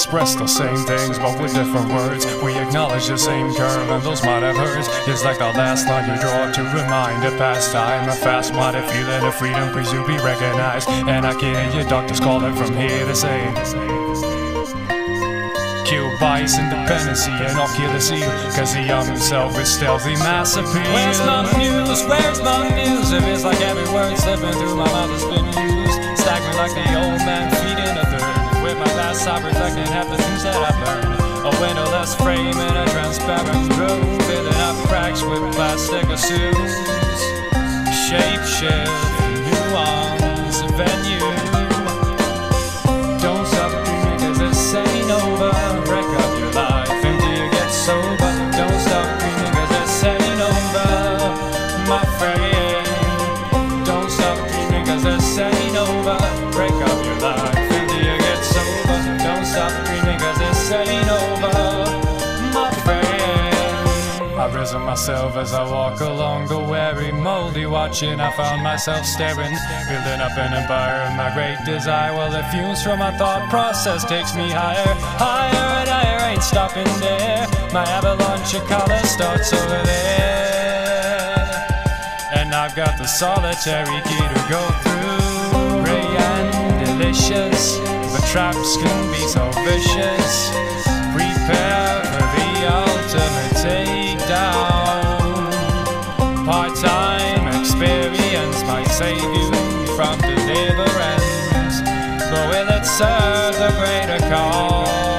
express the same things, but with different words. We acknowledge the same curve, and those might have hurts. It's like the last line you draw to remind a past time. A fast minded feeling of freedom, please you be recognized. And I can hear your doctors calling from here to say. Kill bias, and I'll kill. Cause the young himself is stealthy mass appeal. Where's my muse? Where's my muse? If it's like every word slipping through my mouth has been used. Staggering like the old man feeding a. With my past I reflecting half the things that I've learned. A windowless frame in a transparent room. Filling up cracks with plastic assumes. Shape shift, nuance, venue. I've myself as I walk along the weary, moldy watching. I found myself staring, building up an empire of my great desire. While the fumes from my thought process takes me higher, higher and higher. Ain't stopping there. My avalanche of color starts over there, and I've got the solitary key to go through. Ray and delicious, but traps can be so vicious. Prepare for but will it serve the greater cause?